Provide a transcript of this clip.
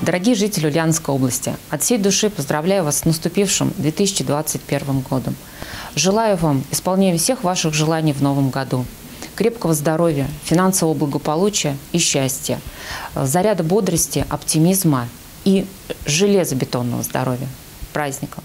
Дорогие жители Ульяновской области, от всей души поздравляю вас с наступившим 2021 годом. Желаю вам исполнения всех ваших желаний в новом году. Крепкого здоровья, финансового благополучия и счастья, э, заряда бодрости, оптимизма и железобетонного здоровья. Праздником!